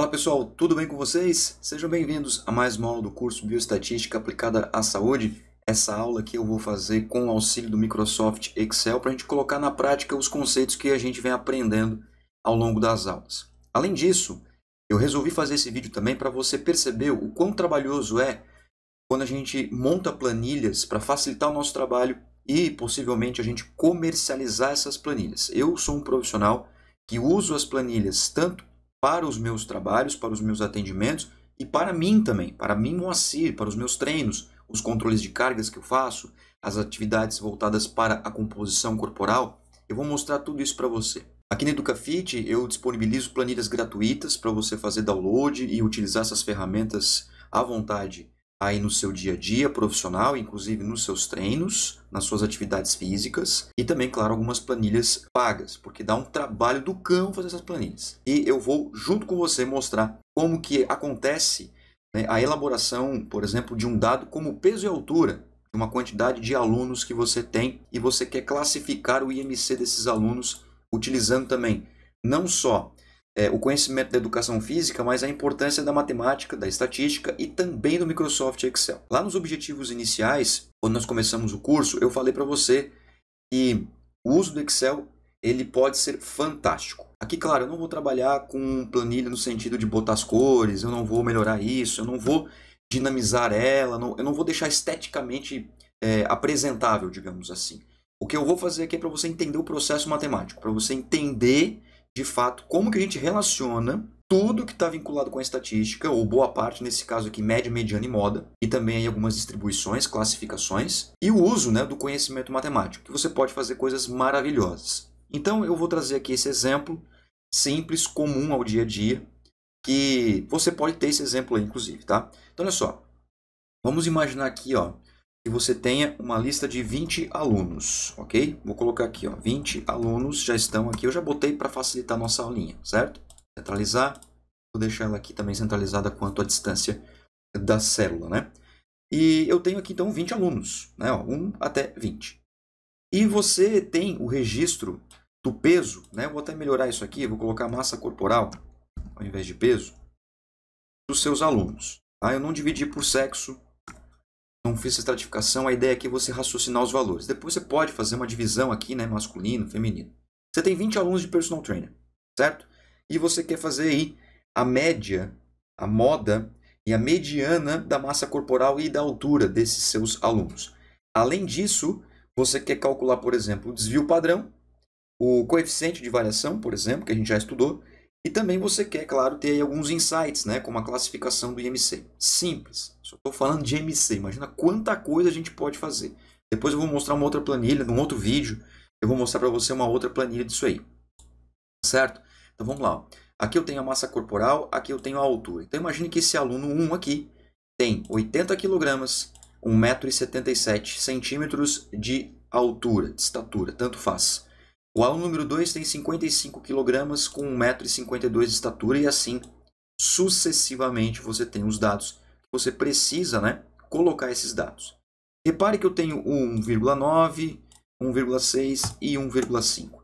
Fala pessoal, tudo bem com vocês? Sejam bem-vindos a mais uma aula do curso Bioestatística aplicada à saúde. Essa aula aqui eu vou fazer com o auxílio do Microsoft Excel para a gente colocar na prática os conceitos que a gente vem aprendendo ao longo das aulas. Além disso, eu resolvi fazer esse vídeo também para você perceber o quão trabalhoso é quando a gente monta planilhas para facilitar o nosso trabalho e possivelmente a gente comercializar essas planilhas. Eu sou um profissional que uso as planilhas tanto para os meus trabalhos, para os meus atendimentos e para mim também, para mim, Moacir, para os meus treinos, os controles de cargas que eu faço, as atividades voltadas para a composição corporal. Eu vou mostrar tudo isso para você. Aqui na EducaFit eu disponibilizo planilhas gratuitas para você fazer download e utilizar essas ferramentas à vontade aí no seu dia a dia profissional, inclusive nos seus treinos, nas suas atividades físicas e também, claro, algumas planilhas pagas, porque dá um trabalho do cão fazer essas planilhas. E eu vou junto com você mostrar como que acontece né, a elaboração, por exemplo, de um dado como peso e altura uma quantidade de alunos que você tem e você quer classificar o IMC desses alunos utilizando também não só é, o conhecimento da educação física, mas a importância da matemática, da estatística e também do Microsoft Excel. Lá nos objetivos iniciais, quando nós começamos o curso, eu falei para você que o uso do Excel ele pode ser fantástico. Aqui, claro, eu não vou trabalhar com planilha no sentido de botar as cores, eu não vou melhorar isso, eu não vou dinamizar ela, não, eu não vou deixar esteticamente é, apresentável, digamos assim. O que eu vou fazer aqui é para você entender o processo matemático, para você entender de fato, como que a gente relaciona tudo que está vinculado com a estatística, ou boa parte, nesse caso aqui, média, mediana e moda, e também aí algumas distribuições, classificações, e o uso né, do conhecimento matemático, que você pode fazer coisas maravilhosas. Então, eu vou trazer aqui esse exemplo simples, comum ao dia a dia, que você pode ter esse exemplo aí, inclusive, tá? Então, olha só. Vamos imaginar aqui, ó, que você tenha uma lista de 20 alunos, ok? Vou colocar aqui, ó, 20 alunos já estão aqui. Eu já botei para facilitar a nossa aulinha, certo? Centralizar. Vou deixar ela aqui também centralizada quanto à distância da célula, né? E eu tenho aqui, então, 20 alunos, né? Ó, 1 até 20. E você tem o registro do peso, né? Vou até melhorar isso aqui, vou colocar massa corporal ao invés de peso dos seus alunos. Tá? Eu não dividi por sexo, não fiz essa estratificação, a ideia aqui é você raciocinar os valores. Depois você pode fazer uma divisão aqui, né, masculino, feminino. Você tem 20 alunos de personal trainer, certo? E você quer fazer aí a média, a moda e a mediana da massa corporal e da altura desses seus alunos. Além disso, você quer calcular, por exemplo, o desvio padrão, o coeficiente de variação, por exemplo, que a gente já estudou, e também você quer, claro, ter alguns insights, né, como a classificação do IMC. Simples. Só estou falando de IMC. Imagina quanta coisa a gente pode fazer. Depois eu vou mostrar uma outra planilha, num outro vídeo. Eu vou mostrar para você uma outra planilha disso aí. Certo? Então vamos lá. Aqui eu tenho a massa corporal, aqui eu tenho a altura. Então imagine que esse aluno 1 aqui tem 80 kg, 1,77m de altura, de estatura, tanto faz. O aluno número 2 tem 55 kg com 1,52m de estatura e assim sucessivamente você tem os dados você precisa né, colocar esses dados. Repare que eu tenho 1,9, 1,6 e 1,5.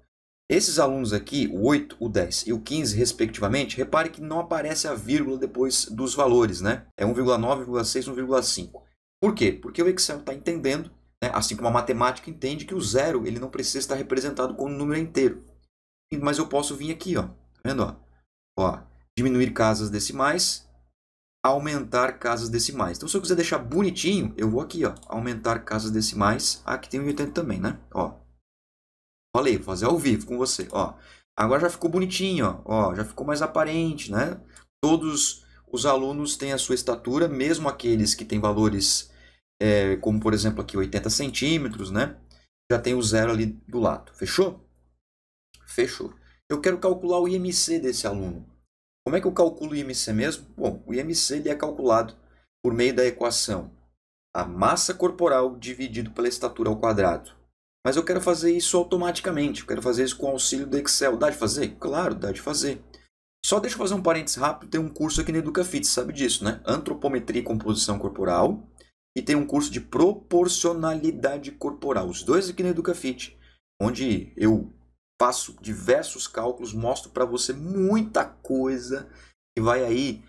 Esses alunos aqui, o 8, o 10 e o 15, respectivamente, repare que não aparece a vírgula depois dos valores, né? É 1,9, 1,6, 1,5. Por quê? Porque o Excel está entendendo né? Assim como a matemática entende que o zero ele não precisa estar representado com o número inteiro. Mas eu posso vir aqui, ó, tá vendo? Ó? Ó, diminuir casas decimais, aumentar casas decimais. Então, se eu quiser deixar bonitinho, eu vou aqui, ó, aumentar casas decimais. Ah, aqui tem 80 também, né? Ó, falei, vou fazer ao vivo com você. Ó, agora já ficou bonitinho, ó, ó já ficou mais aparente, né? Todos os alunos têm a sua estatura, mesmo aqueles que têm valores é, como por exemplo aqui 80 centímetros, né? Já tem o zero ali do lado. Fechou? Fechou. Eu quero calcular o IMC desse aluno. Como é que eu calculo o IMC mesmo? Bom, o IMC ele é calculado por meio da equação a massa corporal dividido pela estatura ao quadrado. Mas eu quero fazer isso automaticamente. Eu quero fazer isso com o auxílio do Excel. Dá de fazer? Claro, dá de fazer. Só deixa eu fazer um parênteses rápido. Tem um curso aqui na EducaFit, sabe disso, né? Antropometria e composição corporal e tem um curso de proporcionalidade corporal. Os dois aqui na EducaFit, onde eu faço diversos cálculos, mostro para você muita coisa que vai aí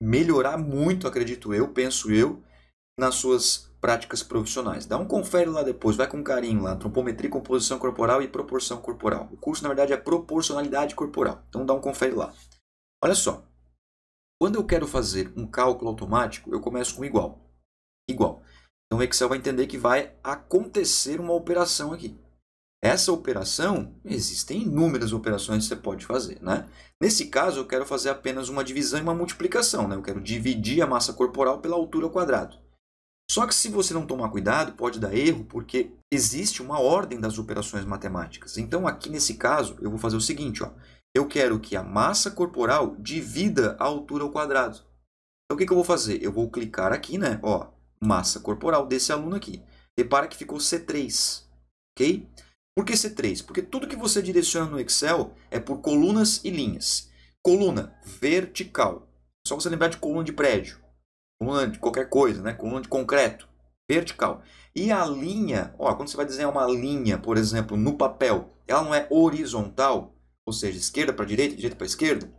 melhorar muito, acredito eu, penso eu, nas suas práticas profissionais. Dá um confere lá depois, vai com carinho lá, antropometria, composição corporal e proporção corporal. O curso, na verdade, é proporcionalidade corporal. Então dá um confere lá. Olha só. Quando eu quero fazer um cálculo automático, eu começo com igual. Igual. Então o Excel vai entender que vai acontecer uma operação aqui. Essa operação, existem inúmeras operações que você pode fazer. Né? Nesse caso, eu quero fazer apenas uma divisão e uma multiplicação. Né? Eu quero dividir a massa corporal pela altura ao quadrado. Só que se você não tomar cuidado, pode dar erro, porque existe uma ordem das operações matemáticas. Então, aqui nesse caso, eu vou fazer o seguinte. Ó. Eu quero que a massa corporal divida a altura ao quadrado. Então, o que, que eu vou fazer? Eu vou clicar aqui, né? Ó, massa corporal desse aluno aqui. Repara que ficou C3, ok? Por que C3? Porque tudo que você direciona no Excel é por colunas e linhas. Coluna vertical. Só você lembrar de coluna de prédio. Coluna de qualquer coisa, né? Coluna de concreto. Vertical. E a linha, ó, quando você vai desenhar uma linha, por exemplo, no papel, ela não é horizontal, ou seja, esquerda para direita, direita para esquerda.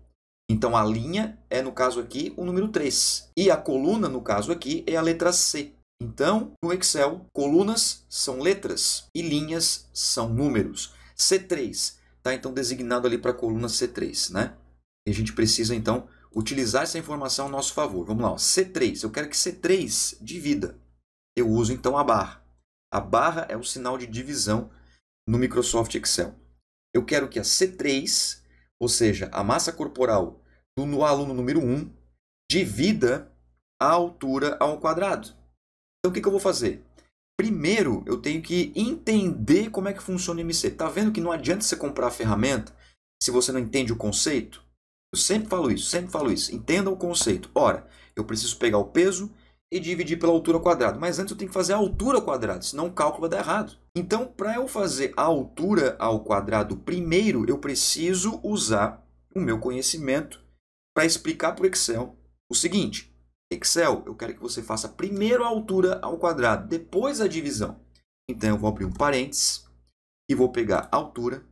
Então a linha é, no caso aqui, o número 3. E a coluna, no caso aqui, é a letra C. Então, no Excel, colunas são letras e linhas são números. C3 está então designado ali para a coluna C3, né? E a gente precisa então utilizar essa informação a nosso favor. Vamos lá, ó. C3. Eu quero que C3 divida. Eu uso então a barra. A barra é o sinal de divisão no Microsoft Excel. Eu quero que a C3, ou seja, a massa corporal do aluno número 1, divida a altura ao quadrado. Então, o que, que eu vou fazer? Primeiro, eu tenho que entender como é que funciona o MC. Tá vendo que não adianta você comprar a ferramenta se você não entende o conceito? Eu sempre falo isso, sempre falo isso. Entenda o conceito. Ora, eu preciso pegar o peso e dividir pela altura ao quadrado. Mas antes eu tenho que fazer a altura ao quadrado, senão o cálculo vai dar errado. Então, para eu fazer a altura ao quadrado primeiro, eu preciso usar o meu conhecimento para explicar para o Excel o seguinte. Excel, eu quero que você faça primeiro a altura ao quadrado, depois a divisão. Então, eu vou abrir um parênteses e vou pegar a altura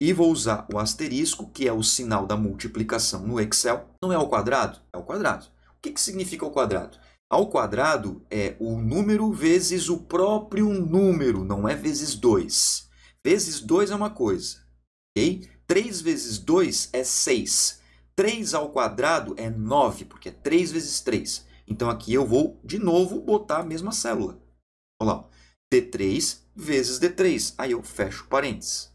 e vou usar o asterisco, que é o sinal da multiplicação no Excel. Não é ao quadrado? É ao quadrado. O que, que significa o quadrado? Ao quadrado é o número vezes o próprio número, não é vezes 2. Vezes 2 é uma coisa, ok? 3 vezes 2 é 6. 3 ao quadrado é 9, porque é 3 vezes 3. Então aqui eu vou, de novo, botar a mesma célula. Olha lá, D3 vezes D3. Aí eu fecho parênteses.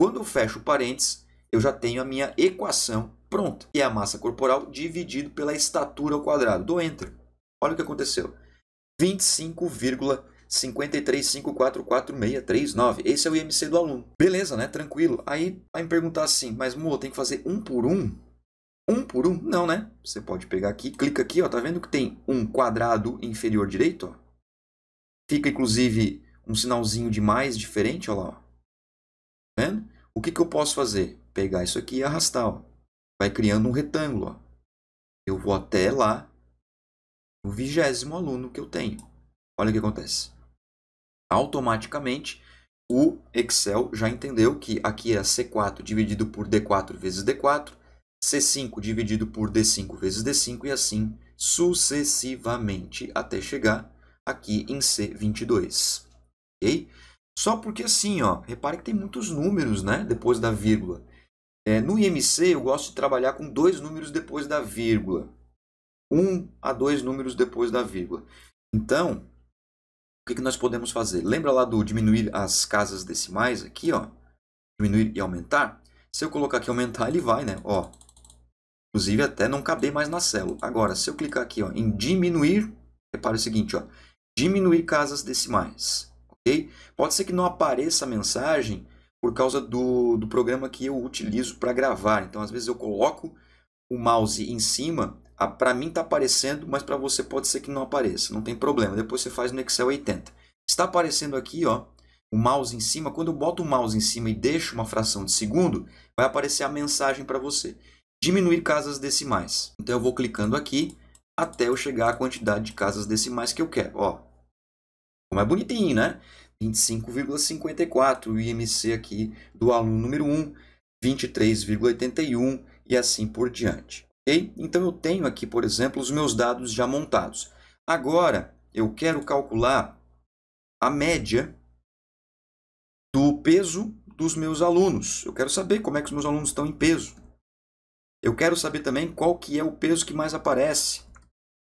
Quando eu fecho parênteses, eu já tenho a minha equação pronta, que é a massa corporal dividido pela estatura ao quadrado. Dou Enter. Olha o que aconteceu. 25,535444639. Esse é o IMC do aluno. Beleza, né? Tranquilo. Aí vai me perguntar assim, mas Mo, tem que fazer um por um? Um por um? Não, né? Você pode pegar aqui, clica aqui, ó, tá vendo que tem um quadrado inferior direito? Ó? Fica, inclusive, um sinalzinho de mais diferente, ó lá. Ó. Tá vendo? O que, que eu posso fazer? Pegar isso aqui e arrastar. Ó. Vai criando um retângulo. Ó. Eu vou até lá, no vigésimo aluno que eu tenho. Olha o que acontece. Automaticamente, o Excel já entendeu que aqui é C4 dividido por D4 vezes D4 C5 dividido por D5 vezes D5 e assim sucessivamente até chegar aqui em C22. Ok? Só porque assim, ó, repare que tem muitos números né, depois da vírgula. É, no IMC eu gosto de trabalhar com dois números depois da vírgula. Um a dois números depois da vírgula. Então, o que, que nós podemos fazer? Lembra lá do diminuir as casas decimais aqui, ó? Diminuir e aumentar? Se eu colocar aqui aumentar, ele vai, né? Ó, Inclusive até não caber mais na célula. Agora, se eu clicar aqui ó, em diminuir, repare o seguinte, ó, diminuir casas decimais. ok? Pode ser que não apareça a mensagem por causa do, do programa que eu utilizo para gravar. Então, às vezes eu coloco o mouse em cima, para mim está aparecendo, mas para você pode ser que não apareça. Não tem problema, depois você faz no Excel 80. Está aparecendo aqui ó, o mouse em cima. Quando eu boto o mouse em cima e deixo uma fração de segundo, vai aparecer a mensagem para você diminuir casas decimais. Então eu vou clicando aqui até eu chegar à quantidade de casas decimais que eu quero. Ó, como é bonitinho, né? 25,54 o IMC aqui do aluno número 1, 23,81 e assim por diante. Ok? Então eu tenho aqui, por exemplo, os meus dados já montados. Agora eu quero calcular a média do peso dos meus alunos. Eu quero saber como é que os meus alunos estão em peso. Eu quero saber também qual que é o peso que mais aparece.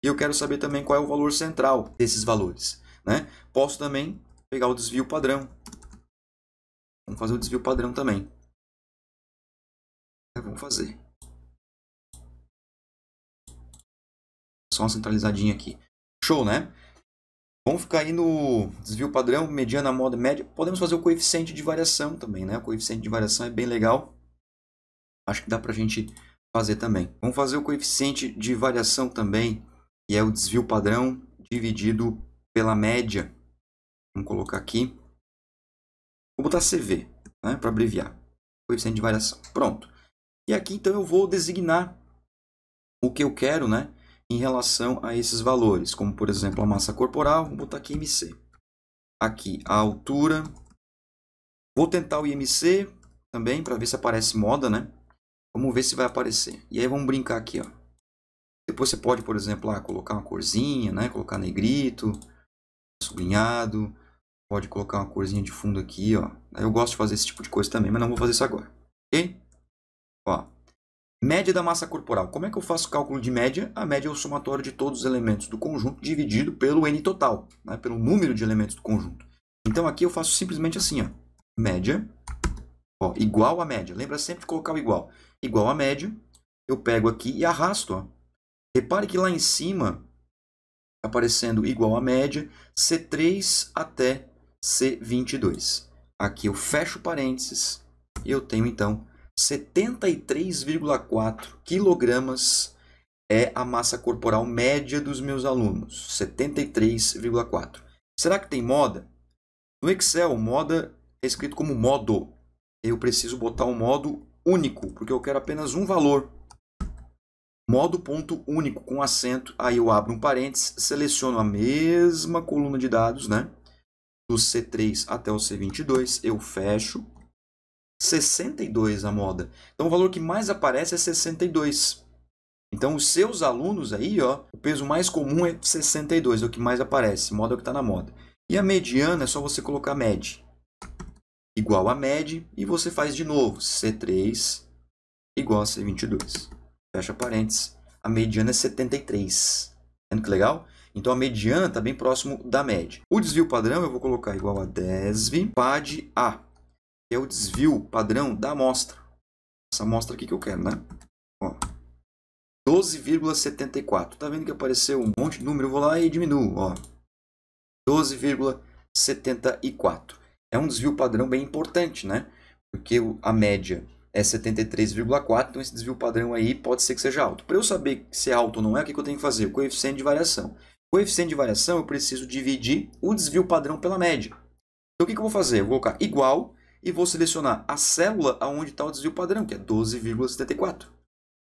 E eu quero saber também qual é o valor central desses valores. Né? Posso também pegar o desvio padrão. Vamos fazer o desvio padrão também. É, vamos fazer. Só uma centralizadinha aqui. Show, né? Vamos ficar aí no desvio padrão, mediana, moda, média. Podemos fazer o coeficiente de variação também, né? O coeficiente de variação é bem legal. Acho que dá pra gente fazer também. Vamos fazer o coeficiente de variação também, que é o desvio padrão dividido pela média. Vamos colocar aqui. Vou botar CV, né, para abreviar. Coeficiente de variação. Pronto. E aqui então eu vou designar o que eu quero, né, em relação a esses valores, como por exemplo a massa corporal, vou botar aqui MC. Aqui a altura. Vou tentar o IMC também para ver se aparece moda, né? Vamos ver se vai aparecer. E aí vamos brincar aqui, ó. Depois você pode, por exemplo, ah, colocar uma corzinha, né? Colocar negrito, sublinhado. Pode colocar uma corzinha de fundo aqui, ó. Eu gosto de fazer esse tipo de coisa também, mas não vou fazer isso agora. Ok? Ó. Média da massa corporal. Como é que eu faço cálculo de média? A média é o somatório de todos os elementos do conjunto dividido pelo n total, né? pelo número de elementos do conjunto. Então aqui eu faço simplesmente assim, ó. Média ó, igual a média. Lembra sempre de colocar o igual. Igual a média. Eu pego aqui e arrasto. Ó. Repare que lá em cima aparecendo igual a média, C3 até C22. Aqui eu fecho parênteses e eu tenho então 73,4 quilogramas é a massa corporal média dos meus alunos. 73,4. Será que tem moda? No Excel, moda é escrito como modo. Eu preciso botar um modo único, porque eu quero apenas um valor modo ponto único com acento, aí eu abro um parênteses, seleciono a mesma coluna de dados, né? Do C3 até o C22, eu fecho. 62 a moda. Então o valor que mais aparece é 62. Então os seus alunos aí, ó, o peso mais comum é 62, é o que mais aparece, moda é o que está na moda. E a mediana é só você colocar med igual a med e você faz de novo, C3 igual a C22 fecha parênteses, a mediana é 73. Vendo que legal? Então a mediana está bem próximo da média. O desvio padrão eu vou colocar igual a desv pad A, que é o desvio padrão da amostra. Essa amostra aqui que eu quero, né? 12,74. Tá vendo que apareceu um monte de número? Eu vou lá e diminuo. 12,74. É um desvio padrão bem importante, né? Porque a média é 73,4, então esse desvio padrão aí pode ser que seja alto. Para eu saber se é alto ou não é, o que eu tenho que fazer? O coeficiente de variação. O coeficiente de variação, eu preciso dividir o desvio padrão pela média. Então o que eu vou fazer? Eu vou colocar igual e vou selecionar a célula onde está o desvio padrão, que é 12,74.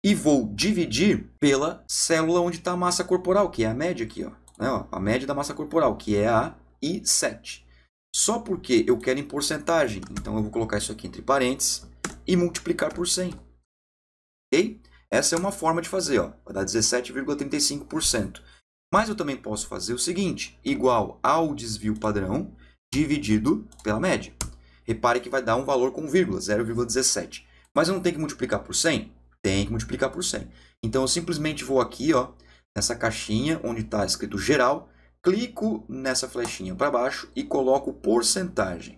E vou dividir pela célula onde está a massa corporal, que é a média aqui, ó. Né, a média da massa corporal, que é a I7. Só porque eu quero em porcentagem, então eu vou colocar isso aqui entre parênteses e multiplicar por 100. Ok? Essa é uma forma de fazer, ó. vai dar 17,35%. Mas eu também posso fazer o seguinte, igual ao desvio padrão dividido pela média. Repare que vai dar um valor com vírgula, 0,17. Mas eu não tenho que multiplicar por 100? Tem que multiplicar por 100. Então eu simplesmente vou aqui, ó, nessa caixinha onde está escrito geral, clico nessa flechinha para baixo e coloco porcentagem.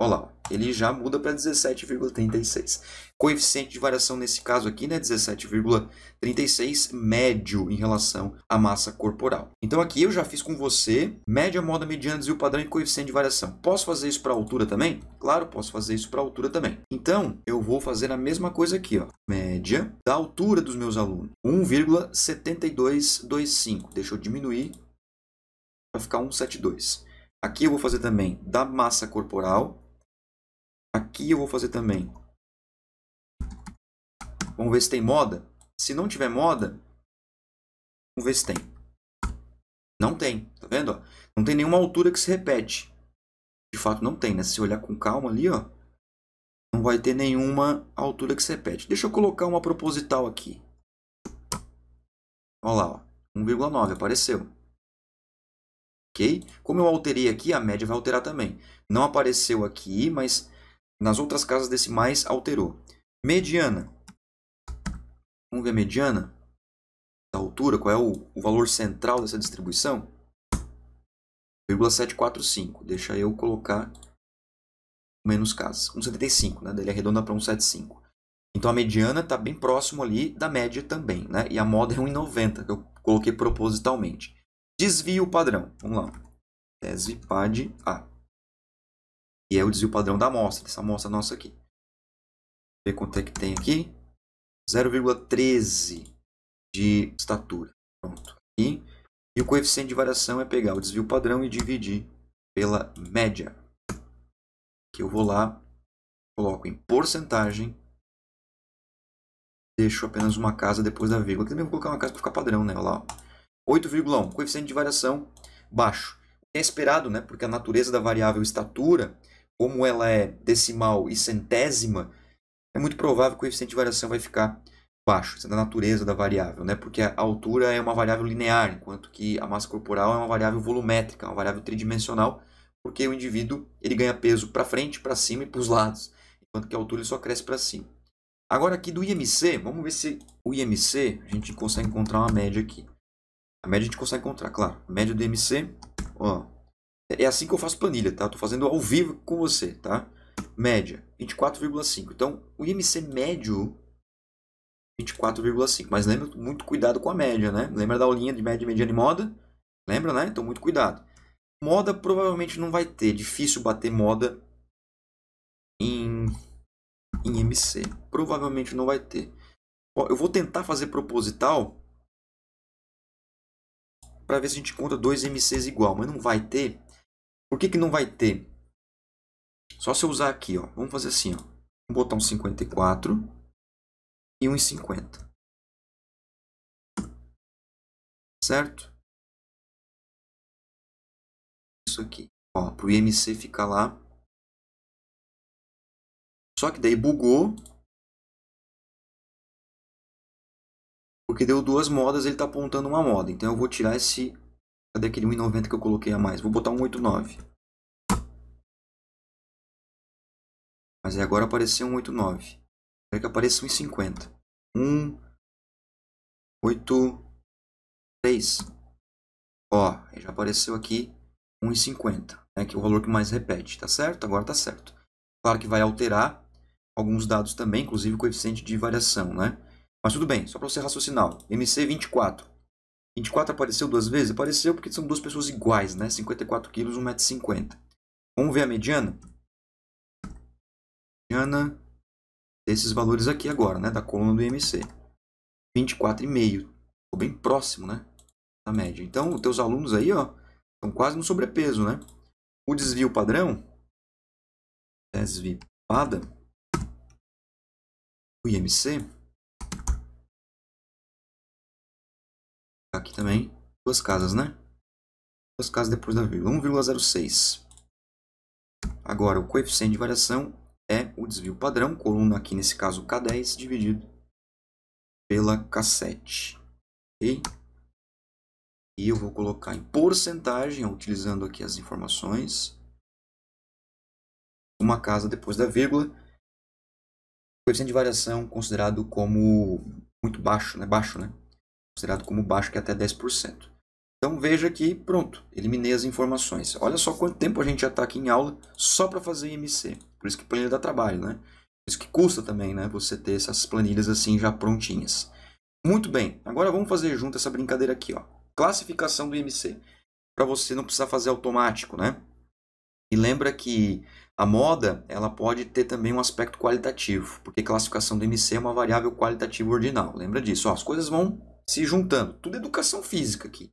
Olha lá, ele já muda para 17,36. Coeficiente de variação nesse caso aqui, né, 17,36 médio em relação à massa corporal. Então aqui eu já fiz com você média, moda, mediana, desvio padrão e coeficiente de variação. Posso fazer isso para altura também? Claro, posso fazer isso para altura também. Então eu vou fazer a mesma coisa aqui, ó. Média da altura dos meus alunos, 1,7225. Deixa eu diminuir para ficar 172. Aqui eu vou fazer também da massa corporal, Aqui eu vou fazer também. Vamos ver se tem moda. Se não tiver moda, vamos ver se tem. Não tem, tá vendo? Não tem nenhuma altura que se repete. De fato não tem, né? Se olhar com calma ali, ó, não vai ter nenhuma altura que se repete. Deixa eu colocar uma proposital aqui. Olha lá, 1,9 apareceu. Ok? Como eu alterei aqui, a média vai alterar também. Não apareceu aqui, mas nas outras casas decimais alterou. Mediana. Vamos ver a mediana? Da altura, qual é o, o valor central dessa distribuição? 0,745. Deixa eu colocar menos casas. 1,75, né? Ele arredonda para 1,75. Então a mediana está bem próximo ali da média também, né? E a moda é 1,90, que eu coloquei propositalmente. Desvio padrão. Vamos lá. Desvipad A. E é o desvio padrão da amostra, dessa amostra nossa aqui. Ver quanto é que tem aqui. 0,13 de estatura. Pronto. E o coeficiente de variação é pegar o desvio padrão e dividir pela média. Que eu vou lá, coloco em porcentagem, deixo apenas uma casa depois da vírgula. Também vou colocar uma casa para ficar padrão, né? Olha lá. 8,1. Coeficiente de variação baixo. É esperado, né? Porque a natureza da variável estatura, como ela é decimal e centésima, é muito provável que o coeficiente de variação vai ficar baixo. Isso é da natureza da variável, né? Porque a altura é uma variável linear, enquanto que a massa corporal é uma variável volumétrica, uma variável tridimensional, porque o indivíduo ele ganha peso para frente, para cima e para os lados, enquanto que a altura ele só cresce para cima. Agora aqui do IMC, vamos ver se o IMC a gente consegue encontrar uma média aqui. A média a gente consegue encontrar, claro. A média do IMC, ó, é assim que eu faço planilha, tá? Estou fazendo ao vivo com você, tá? Média, 24,5. Então, o IMC médio, 24,5. Mas lembra, muito cuidado com a média, né? Lembra da aulinha de média, mediana e moda? Lembra, né? Então, muito cuidado. Moda provavelmente não vai ter. Difícil bater moda em em MC. Provavelmente não vai ter. eu vou tentar fazer proposital para ver se a gente encontra dois MCs igual, mas não vai ter. Por que, que não vai ter? Só se eu usar aqui, ó. Vamos fazer assim, ó. Vou botar um 54 e um 50. Certo? Isso aqui. Ó, para o IMC ficar lá só que daí bugou. Porque deu duas modas, ele está apontando uma moda. Então eu vou tirar esse... Cadê aquele 1,90 que eu coloquei a mais? Vou botar um 1,89. Mas aí agora apareceu um 1,89. Quero que apareça um 1,50. 1, 8, 3. Ó, já apareceu aqui 1,50, né, que é o valor que mais repete, tá certo? Agora tá certo. Claro que vai alterar alguns dados também, inclusive o coeficiente de variação, né? Mas tudo bem, só para você raciocinar. MC 24. 24 apareceu duas vezes? Apareceu porque são duas pessoas iguais, né? 54 quilos, 1,50m. Vamos ver a mediana? Mediana desses valores aqui agora, né? Da coluna do IMC. 24,5. Ficou bem próximo, né? Da média. Então, os teus alunos aí, ó, estão quase no sobrepeso, né? O desvio padrão, desviada, o IMC. Aqui também, duas casas, né? Duas casas depois da vírgula, 1,06. Agora, o coeficiente de variação é o desvio padrão, coluna aqui nesse caso K10 dividido pela K7. Ok? E eu vou colocar em porcentagem, utilizando aqui as informações. Uma casa depois da vírgula coeficiente de variação considerado como muito baixo, né? Baixo, né? Considerado como baixo, que é até 10%. Então veja que, pronto, eliminei as informações. Olha só quanto tempo a gente já está aqui em aula só para fazer IMC. Por isso que planilha dá trabalho, né? Por isso que custa também, né? Você ter essas planilhas assim já prontinhas. Muito bem, agora vamos fazer junto essa brincadeira aqui, ó. Classificação do IMC. Para você não precisar fazer automático, né? E lembra que a moda ela pode ter também um aspecto qualitativo, porque classificação do MC é uma variável qualitativa ordinal. Lembra disso? Ó, as coisas vão se juntando. Tudo é educação física aqui.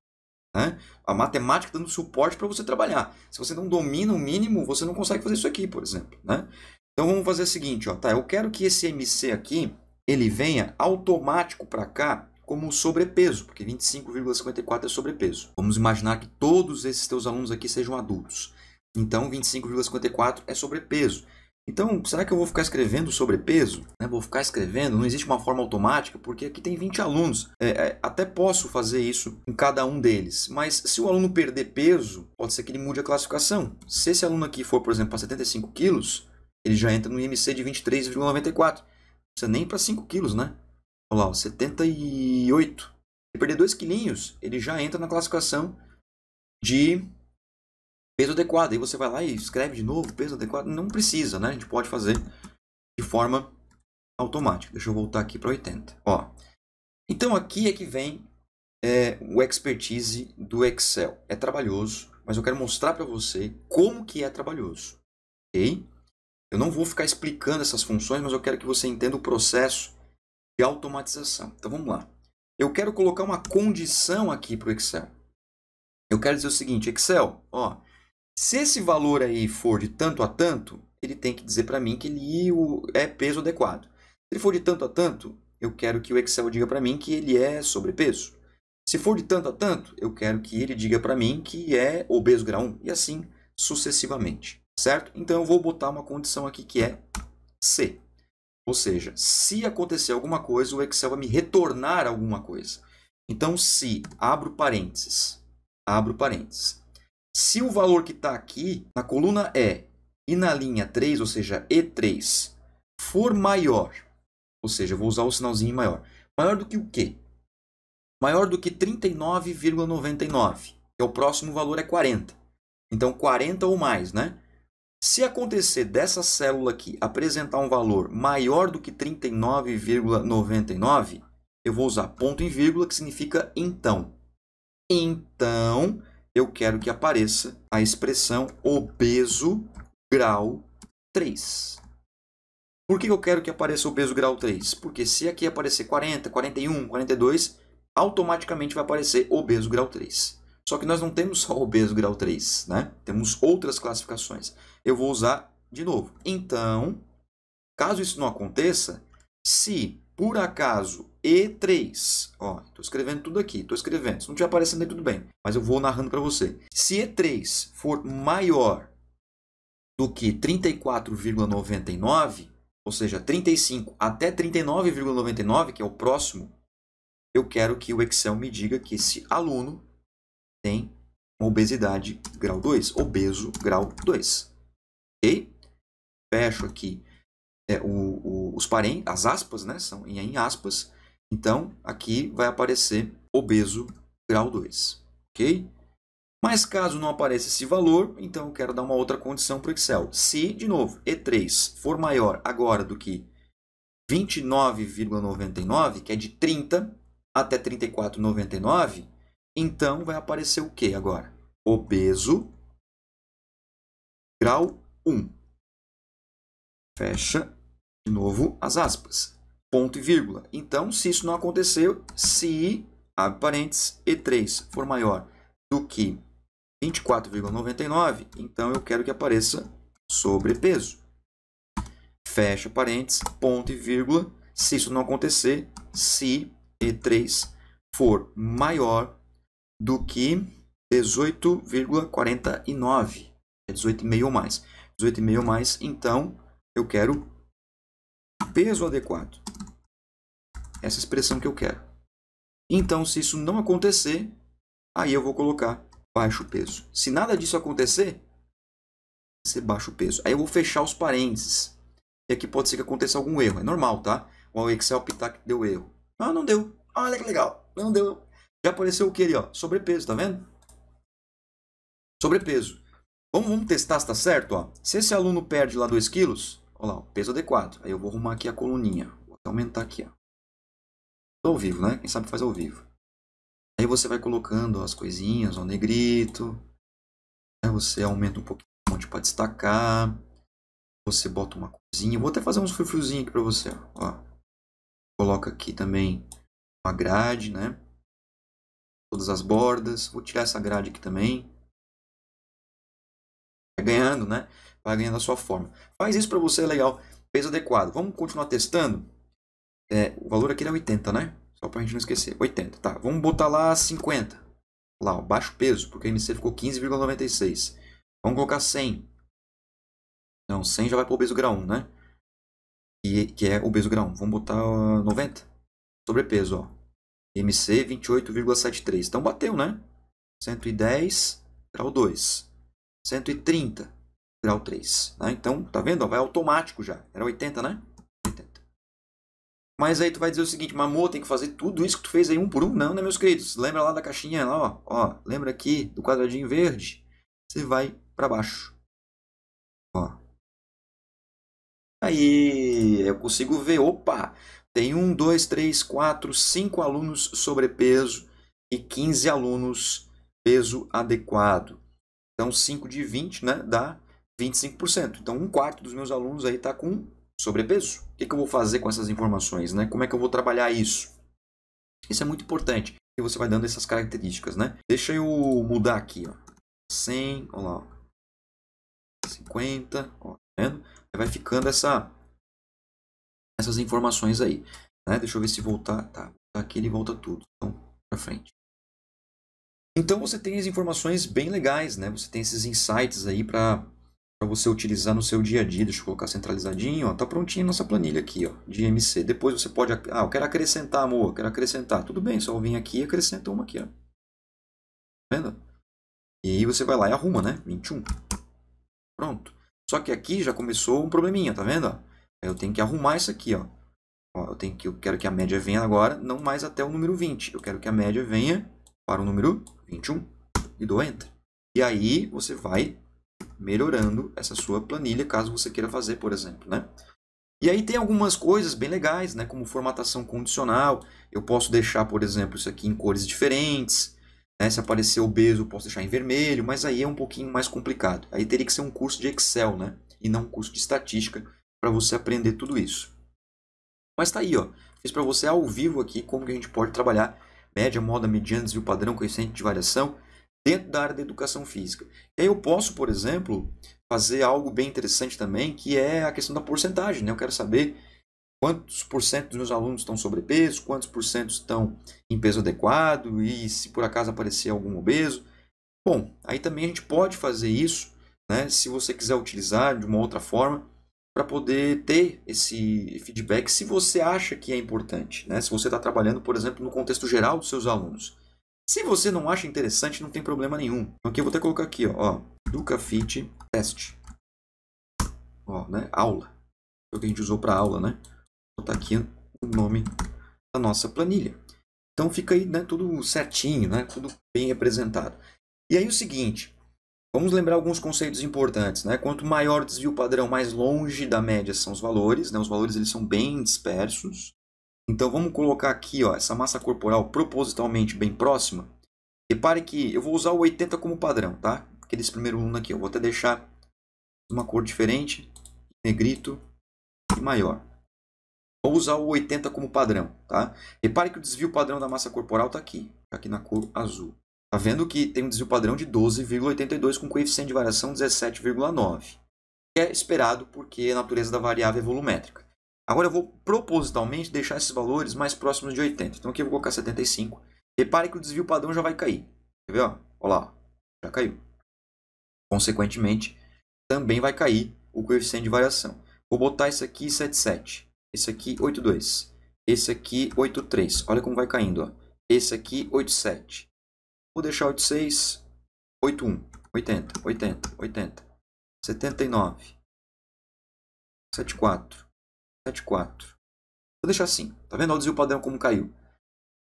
Né? A matemática dando suporte para você trabalhar. Se você não domina o mínimo, você não consegue fazer isso aqui, por exemplo. Né? Então vamos fazer o seguinte, ó, tá? Eu quero que esse MC aqui ele venha automático para cá como sobrepeso, porque 25,54 é sobrepeso. Vamos imaginar que todos esses teus alunos aqui sejam adultos. Então, 25,54 é sobrepeso. Então, será que eu vou ficar escrevendo sobre peso? Né? Vou ficar escrevendo? Não existe uma forma automática, porque aqui tem 20 alunos. É, é, até posso fazer isso em cada um deles, mas se o aluno perder peso, pode ser que ele mude a classificação. Se esse aluno aqui for, por exemplo, para 75 quilos, ele já entra no IMC de 23,94. Não precisa nem para 5 quilos, né? Olha lá, 78. Se perder 2 quilinhos, ele já entra na classificação de peso adequado. Aí você vai lá e escreve de novo peso adequado. Não precisa, né? A gente pode fazer de forma automática. Deixa eu voltar aqui para 80. Ó. Então aqui é que vem é, o expertise do Excel. É trabalhoso, mas eu quero mostrar para você como que é trabalhoso. Ok? Eu não vou ficar explicando essas funções, mas eu quero que você entenda o processo de automatização. Então vamos lá. Eu quero colocar uma condição aqui para o Excel. Eu quero dizer o seguinte, Excel, ó, se esse valor aí for de tanto a tanto, ele tem que dizer para mim que ele é peso adequado. Se ele for de tanto a tanto, eu quero que o Excel diga para mim que ele é sobrepeso. Se for de tanto a tanto, eu quero que ele diga para mim que é obeso grau 1 e assim sucessivamente, certo? Então eu vou botar uma condição aqui que é C. Ou seja, se acontecer alguma coisa, o Excel vai me retornar alguma coisa. Então, se abro parênteses, abro parênteses, se o valor que está aqui na coluna E e na linha 3, ou seja, E3, for maior, ou seja, vou usar o sinalzinho maior, maior do que o quê? Maior do que 39,99, que é o próximo valor é 40. Então, 40 ou mais, né? Se acontecer dessa célula aqui apresentar um valor maior do que 39,99, eu vou usar ponto e vírgula, que significa então. Então, eu quero que apareça a expressão obeso grau 3. Por que eu quero que apareça obeso grau 3? Porque se aqui aparecer 40, 41, 42, automaticamente vai aparecer obeso grau 3. Só que nós não temos só obeso grau 3, né? Temos outras classificações. Eu vou usar de novo. Então, caso isso não aconteça, se por acaso E3, ó, estou escrevendo tudo aqui, estou escrevendo, se não estiver aparecendo aí tudo bem, mas eu vou narrando para você. Se E3 for maior do que 34,99, ou seja, 35 até 39,99, que é o próximo, eu quero que o Excel me diga que esse aluno tem obesidade grau 2, obeso grau 2. Ok? Fecho aqui é, o, o, os parentes, as aspas, né, são em aspas. Então, aqui vai aparecer obeso grau 2, ok? Mas caso não apareça esse valor, então eu quero dar uma outra condição para o Excel. Se, de novo, E3 for maior agora do que 29,99, que é de 30 até 34,99, então vai aparecer o que agora? Obeso grau 1. Fecha de novo as aspas. Ponto e vírgula. Então, se isso não aconteceu, se, abre parênteses, E3 for maior do que 24,99, então eu quero que apareça sobrepeso. Fecha parênteses, ponto e vírgula. Se isso não acontecer, se E3 for maior do que 18,49, é 18,5 ou mais. 18,5 ou mais, então eu quero peso adequado. Essa expressão que eu quero. Então, se isso não acontecer, aí eu vou colocar baixo peso. Se nada disso acontecer, ser baixo peso. Aí eu vou fechar os parênteses. E aqui pode ser que aconteça algum erro. É normal, tá? O Excel pitar que deu erro. Ah, não deu. Olha que legal. Não deu. Já apareceu o que ali, ó? Sobrepeso, tá vendo? Sobrepeso. Vamos, vamos testar se tá certo, ó. Se esse aluno perde lá 2 quilos, Olha lá, o peso adequado. Aí eu vou arrumar aqui a coluninha. Vou aumentar aqui. Tô ao vivo, né? Quem sabe faz ao vivo. Aí você vai colocando as coisinhas, ó, negrito. Aí você aumenta um pouquinho a fonte para destacar. Você bota uma coisinha. Vou até fazer uns frufruzinhos aqui para você, ó. Coloca aqui também uma grade, né? Todas as bordas. Vou tirar essa grade aqui também. Vai ganhando, né? Vai ganhando a sua forma. Faz isso para você, é legal. Peso adequado. Vamos continuar testando? É, o valor aqui é 80, né? Só para a gente não esquecer. 80, tá. Vamos botar lá 50. Lá, ó, baixo peso, porque a MC ficou 15,96. Vamos colocar 100. Não, 100 já vai para o obeso grau 1, né? E, que é obeso grau 1. Vamos botar 90. Sobrepeso, ó. MC 28,73. Então bateu, né? 110, grau 2. 130, grau 3. Né? Então, tá vendo? Vai automático já. Era 80, né? 80. Mas aí tu vai dizer o seguinte, Mamô, tem que fazer tudo isso que tu fez aí um por um? Não, né, meus queridos? Lembra lá da caixinha, lá, ó. ó lembra aqui do quadradinho verde? Você vai para baixo. Ó. Aí eu consigo ver, opa, tem um, dois, três, quatro, cinco alunos sobrepeso e 15 alunos peso adequado. Então, 5 de 20 né, dá 25%. Então, um quarto dos meus alunos aí está com sobrepeso. O que, que, eu vou fazer com essas informações? Né? Como é que eu vou trabalhar isso? Isso é muito importante. E você vai dando essas características. Né? Deixa eu mudar aqui. Ó. 100, olha lá. 50, ó, tá vendo? Vai ficando essa, essas informações aí. Né? Deixa eu ver se voltar. Tá, aqui ele volta tudo. Então, para frente. Então você tem as informações bem legais, né? Você tem esses insights aí para você utilizar no seu dia a dia. Deixa eu colocar centralizadinho, ó. Tá prontinha nossa planilha aqui, ó, de MC. Depois você pode, ah, eu quero acrescentar, amor, quero acrescentar. Tudo bem, só vim aqui e acrescenta uma aqui, ó. Tá vendo? E aí você vai lá e arruma, né? 21. Pronto. Só que aqui já começou um probleminha, tá vendo? Eu tenho que arrumar isso aqui, ó. ó eu, tenho que, eu quero que a média venha agora, não mais até o número 20. Eu quero que a média venha para o número 21 e dou Enter. E aí você vai melhorando essa sua planilha, caso você queira fazer, por exemplo, né? E aí tem algumas coisas bem legais, né? Como formatação condicional. Eu posso deixar, por exemplo, isso aqui em cores diferentes. Né? Se aparecer obeso, eu posso deixar em vermelho, mas aí é um pouquinho mais complicado. Aí teria que ser um curso de Excel, né? E não um curso de estatística para você aprender tudo isso. Mas tá aí, ó. Fiz para você ao vivo aqui como que a gente pode trabalhar média, moda, mediana, desvio padrão, coeficiente de variação, dentro da área da educação física. E aí eu posso, por exemplo, fazer algo bem interessante também, que é a questão da porcentagem. Né? Eu quero saber quantos por cento dos meus alunos estão sobrepeso, quantos por cento estão em peso adequado e se por acaso aparecer algum obeso. Bom, aí também a gente pode fazer isso, né? se você quiser utilizar de uma outra forma, para poder ter esse feedback se você acha que é importante, né? Se você está trabalhando, por exemplo, no contexto geral dos seus alunos. Se você não acha interessante, não tem problema nenhum. Aqui eu vou até colocar aqui, ó DucaFit Test. Ó, né? Aula. É o que a gente usou para aula, né? Vou botar aqui o nome da nossa planilha. Então fica aí, né, tudo certinho, né? Tudo bem representado. E aí o seguinte, Vamos lembrar alguns conceitos importantes. Né? Quanto maior o desvio padrão, mais longe da média são os valores. Né? Os valores eles são bem dispersos. Então vamos colocar aqui ó, essa massa corporal propositalmente bem próxima. Repare que eu vou usar o 80 como padrão, tá? Aquele primeiro aluno aqui. Eu vou até deixar uma cor diferente, negrito e maior. Vou usar o 80 como padrão, tá? Repare que o desvio padrão da massa corporal está aqui, tá aqui na cor azul. Está vendo que tem um desvio padrão de 12,82 com coeficiente de variação 17,9. Que é esperado porque a natureza da variável é volumétrica. Agora eu vou propositalmente deixar esses valores mais próximos de 80. Então aqui eu vou colocar 75. Repare que o desvio padrão já vai cair. Quer ver? Olha lá, já caiu. Consequentemente, também vai cair o coeficiente de variação. Vou botar esse aqui 77. Esse aqui 82. Esse aqui 83. Olha como vai caindo. Ó. Esse aqui 87. Vou deixar 86, 81, 80, 80, 80, 79, 74, 74. Vou deixar assim. Tá vendo? Olha o desvio padrão como caiu.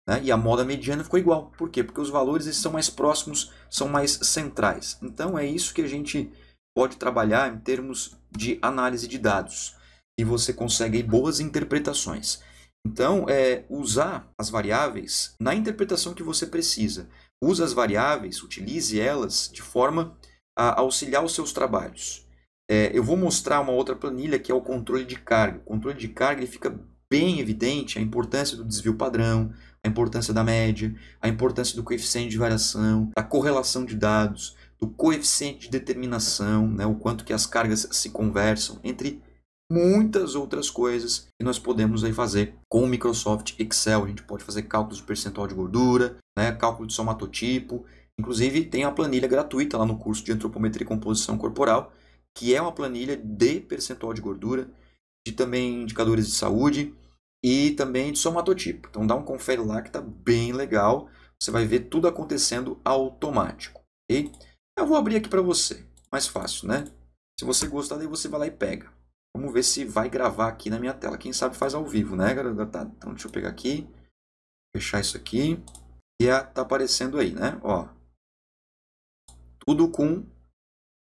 Né? E a moda mediana ficou igual. Por quê? Porque os valores estão mais próximos, são mais centrais. Então é isso que a gente pode trabalhar em termos de análise de dados. E você consegue boas interpretações. Então, é usar as variáveis na interpretação que você precisa. Use as variáveis, utilize elas de forma a auxiliar os seus trabalhos. É, eu vou mostrar uma outra planilha que é o controle de carga. O controle de carga ele fica bem evidente a importância do desvio padrão, a importância da média, a importância do coeficiente de variação, da correlação de dados, do coeficiente de determinação, né, o quanto que as cargas se conversam, entre muitas outras coisas que nós podemos aí fazer com o Microsoft Excel. A gente pode fazer cálculos de percentual de gordura, né, cálculo de somatotipo. Inclusive, tem a planilha gratuita lá no curso de Antropometria e Composição Corporal, que é uma planilha de percentual de gordura, de também indicadores de saúde e também de somatotipo. Então dá um confere lá que está bem legal. Você vai ver tudo acontecendo automático. ok? Eu vou abrir aqui para você. Mais fácil, né? Se você gostar, daí você vai lá e pega. Vamos ver se vai gravar aqui na minha tela. Quem sabe faz ao vivo, né, galera? Tá, então deixa eu pegar aqui. Fechar isso aqui. E tá aparecendo aí, né? Ó. Tudo com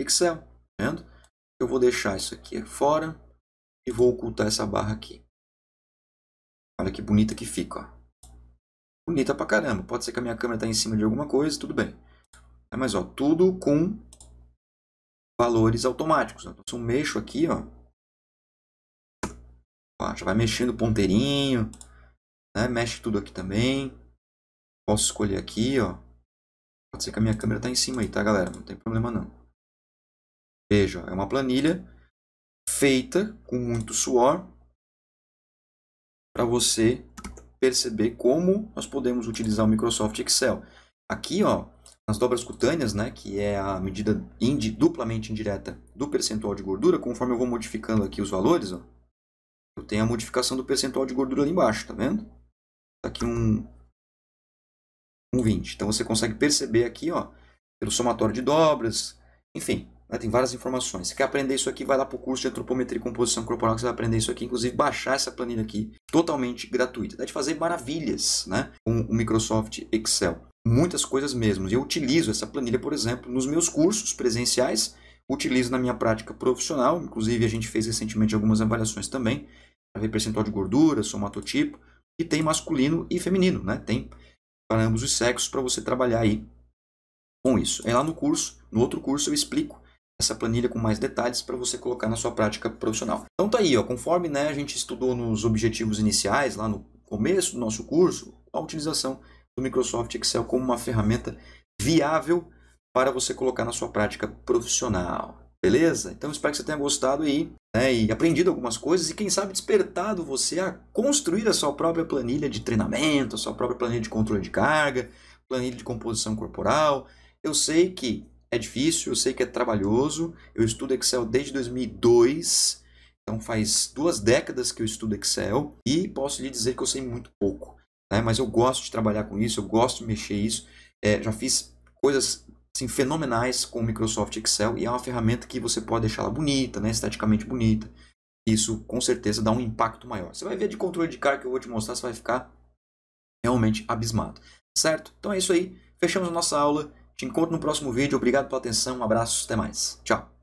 Excel, tá vendo? Eu vou deixar isso aqui fora e vou ocultar essa barra aqui. Olha que bonita que fica, ó. Bonita pra caramba. Pode ser que a minha câmera tá em cima de alguma coisa, tudo bem. Mas ó, tudo com valores automáticos. Então, se eu mexo aqui, ó, ó já vai mexendo o ponteirinho, né? mexe tudo aqui também. Posso escolher aqui, ó. Pode ser que a minha câmera tá em cima aí, tá, galera? Não tem problema não. Veja, é uma planilha feita com muito suor para você perceber como nós podemos utilizar o Microsoft Excel. Aqui, ó, nas dobras cutâneas, né, que é a medida indi, duplamente indireta do percentual de gordura, conforme eu vou modificando aqui os valores, ó, eu tenho a modificação do percentual de gordura ali embaixo, tá vendo? Tá aqui um, um 20. Então você consegue perceber aqui, ó, pelo somatório de dobras, enfim, né, tem várias informações. Se quer aprender isso aqui, vai lá para o curso de antropometria e composição corporal que você vai aprender isso aqui, inclusive baixar essa planilha aqui totalmente gratuita. Dá de fazer maravilhas né, com o Microsoft Excel. Muitas coisas mesmo. Eu utilizo essa planilha, por exemplo, nos meus cursos presenciais, utilizo na minha prática profissional, inclusive a gente fez recentemente algumas avaliações também, para ver percentual de gordura, somatotipo, e tem masculino e feminino, né? Tem para ambos os sexos para você trabalhar aí com isso. É lá no curso, no outro curso eu explico essa planilha com mais detalhes para você colocar na sua prática profissional. Então tá aí, ó, conforme né, a gente estudou nos objetivos iniciais, lá no começo do nosso curso, a utilização do Microsoft Excel como uma ferramenta viável para você colocar na sua prática profissional. Beleza? Então espero que você tenha gostado aí né, e aprendido algumas coisas e quem sabe despertado você a construir a sua própria planilha de treinamento, a sua própria planilha de controle de carga, planilha de composição corporal. Eu sei que é difícil, eu sei que é trabalhoso. Eu estudo Excel desde 2002, então faz duas décadas que eu estudo Excel e posso lhe dizer que eu sei muito pouco. Né? Mas eu gosto de trabalhar com isso, eu gosto de mexer isso. É, já fiz coisas assim, fenomenais com o Microsoft Excel e é uma ferramenta que você pode deixar ela bonita, né? esteticamente bonita. Isso com certeza dá um impacto maior. Você vai ver de controle de carga que eu vou te mostrar, você vai ficar realmente abismado. Certo? Então é isso aí. Fechamos a nossa aula. Te encontro no próximo vídeo. Obrigado pela atenção. Um abraço. Até mais. Tchau.